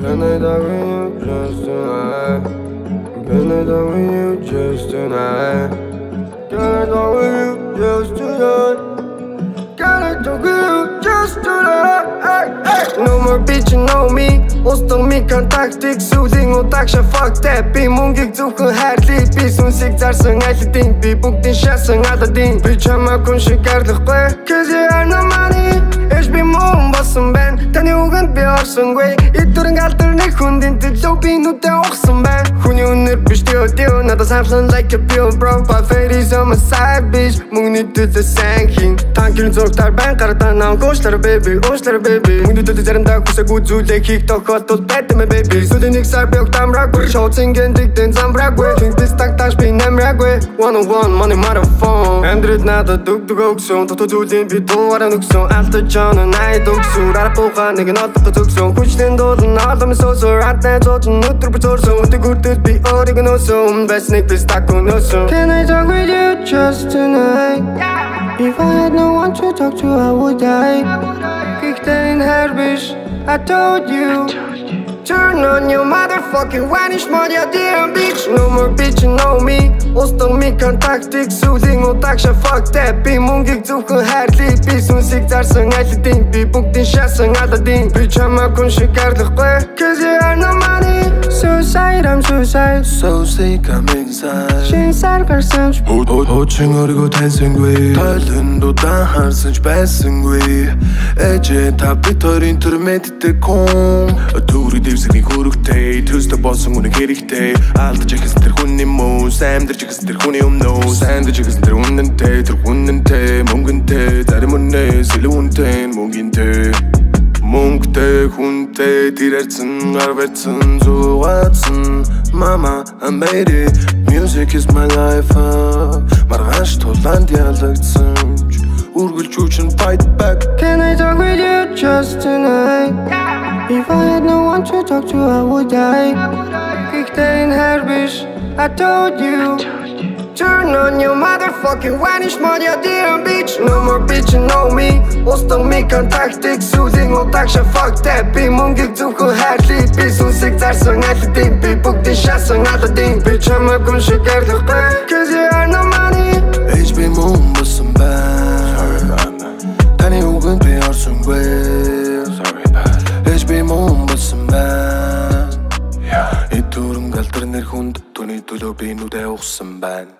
Can I talk with you just tonight? Can I talk with you just tonight? Can I talk with you just tonight? Can I talk with you just tonight? Hey, hey. No more bitch, you know me Устал ми контактик сүлийн fuck that Би мөнгийг зөвхөн хайрлыг Би сүнсийг зарсан айлдын Би бүгдийн шаасан аладын Би чамаа хүн шиг арлахгүй Cause you are no money Ээж би мөн болсон байна Таны үгэнд орсонгүй. Идүрэн алдарны хүндийн төлөө би нүдэ ухсан байна Хүний үнэр биш дэо дэо Надад саналан like a bill bro. But fate is on my side bitch. Мөнгөний төлөө сайн хийн Танкийн зургатаар байн гаратаа наан Уушлаар baby Уушлаар baby. Мөнгөний төлөө заримдаа хүсээгүй зүйлээ хийх тохиолдол байдаг мэ baby. Сүлийн нэг сар би огтамраагүй Шоуцин гэнтэгдэн замбраагүй Тинг бис так таш би намраагүй One on one money marathon. Амьдрид надад дүгдөг өгсөн. Тото зүйлийн би дуураа нүгсөн. Алта жон найд өгсөн Рара пууха нэг нь олдох зөвсөн Хүчтэн дуулан олом сөсөр Аттай зоочон өдөр бүцөрсөн Өтөг үрдэл би өөрийг нөөсөн Бэс нэг бис так өнөөсөн Can I talk with you just tonight? If I had no one to talk to I would die. Гэхдээ энэ хайр биш I told you. Turn on your motherfucking vanish моя damn bitch. No more bitch you know me Устал ми контактик сүлийн удаагшаа fuck that Би мөнгийг зөвхөн хайрлыг Би сүнсийг зарсан айлдын Би бүгдийн шаасан аладын Би чамаа хүн шиг арлахгүй Cause you are no money Suicide I'm suicide. So sick I'm inside. Шин сар гарсан ч Хуучин өргөө таньсангүй Тойлон дудаан харсан ч байсангүй Эжээ та бит хоёрын төр мэддэг хүн Төврөг дэвсгний хөрөгтэй Төстө болсон үнэ хэрэгтэй Алдаж ихсэн тэр хүний мөн Саймдэрч ихсэн тэр хүний өмнөө Саймдэрч ихсэн тэр үнэнтэй Тэр үнэнтэй мөнгөнтэй Зарим үнэ сэлүүнтэй мөнгөнтэй Мөнгөтэй хүнтэй тэрэрсэн гарвэрсэн зугаацсан Mama I made it Music is my life uh. Маргааш тулаанд ялагдсан ч Үргэлж үчин fight back Can I talk with you just tonight? If I had no one to talk to, I would die. Гэхдээ энэ хайр биш, I told you. Turn on your motherfucking vanish моя damn bitch No more bitch you know me Устал ми контактик сүлийн удаагшаа fuck that. Би мөнгийг зөвхөн хайрлыг Би сүнсийг зарсан айлдын Би бүгдийн шаасан аладын Би чамаа хүн шиг арлахгүй Cause you are no money. Ээж би мөн болсон байна Таны үгэнд би орсонгүй Ээж би мөн болсон байна Эдүрэн галдар нэр хүнд Түүний төлөө би нүдэ ухсан байна